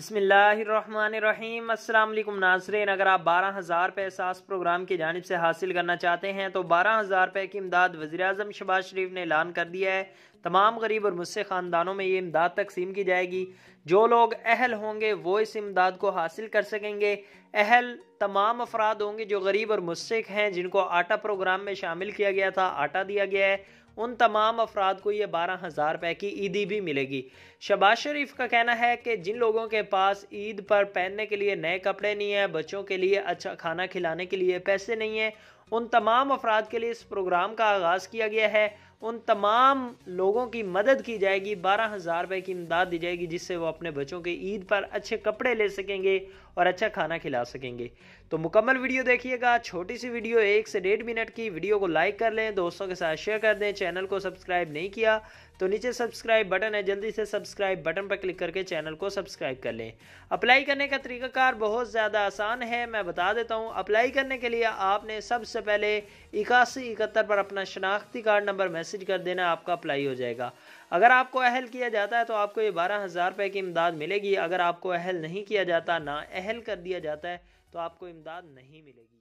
बसमीम अल्लाम नाजरीन, अगर आप बारह हज़ार रुपये एहसास प्रोग्राम की जानब से हासिल करना चाहते हैं तो बारह हज़ार रुपये की इमदाद वजी अजम शबाज शरीफ ने ऐलान कर दिया है। तमाम गरीब और मुस्से ख़ानदानों में ये इमदाद तकसीम की जाएगी। जो लोग अहल होंगे, वो इस इमदाद को हासिल कर सकेंगे। अहल तमाम अफराद होंगे जो गरीब और मुस्सिक हैं, जिनको आटा प्रोग्राम में शामिल किया गया था, आटा दिया गया है। उन तमाम अफराद को ये बारह हज़ार रुपये की ईदी भी मिलेगी। शबाज शरीफ का कहना है कि जिन लोगों के पास ईद पर पहनने के लिए नए कपड़े नहीं हैं, बच्चों के लिए अच्छा खाना खिलाने के लिए पैसे नहीं हैं, उन तमाम अफराद के लिए इस प्रोग्राम का आगाज़ किया गया है। उन तमाम लोगों की मदद की जाएगी, बारह हज़ार रुपये की इमदाद दी जाएगी, जिससे वो अपने बच्चों के ईद पर अच्छे कपड़े ले सकेंगे और अच्छा खाना खिला सकेंगे। तो मुकम्मल वीडियो देखिएगा, छोटी सी वीडियो एक से डेढ़ मिनट की। वीडियो को लाइक कर लें, दोस्तों के साथ शेयर कर दें। चैनल को सब्सक्राइब नहीं किया तो नीचे सब्सक्राइब बटन है, जल्दी से सब्सक्राइब बटन पर क्लिक करके चैनल को सब्सक्राइब कर लें। अप्लाई करने का तरीकाकार बहुत ज़्यादा आसान है, मैं बता देता हूँ। अप्लाई करने के लिए आपने सबसे पहले इक्यासी इकहत्तर पर अपना शनाख्ती कार्ड नंबर मैसेज कर देना, आपका अप्लाई हो जाएगा। अगर आपको अहल किया जाता है तो आपको ये बारह हज़ार रुपये की इमदाद मिलेगी। अगर आपको अहल नहीं किया जाता, ना अहल कर दिया जाता है तो आपको इमदाद नहीं मिलेगी।